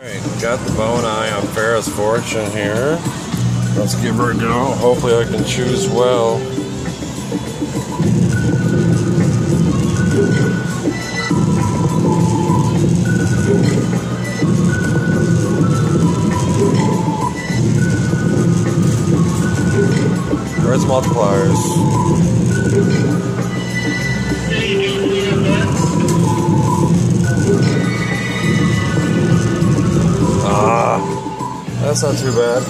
Alright, got the bone eye on Pharaoh's Fortune here. Let's give her a go. Hopefully I can choose well. Where's multipliers? That's not too bad.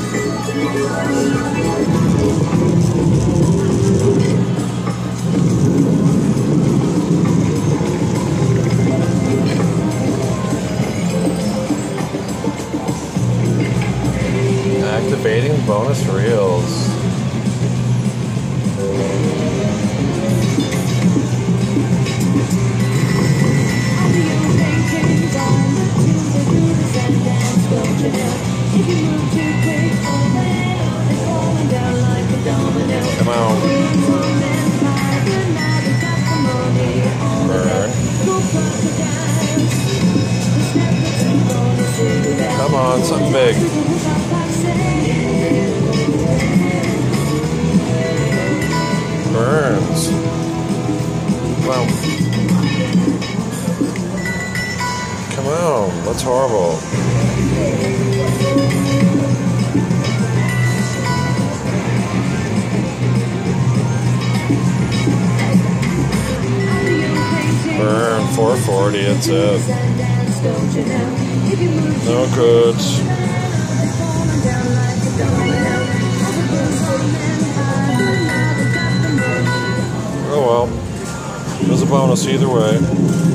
Activating bonus reels. On, something big. Burns. Come on. Come on, that's horrible. Burn 440, that's it. No good. Oh well. Was a bonus either way.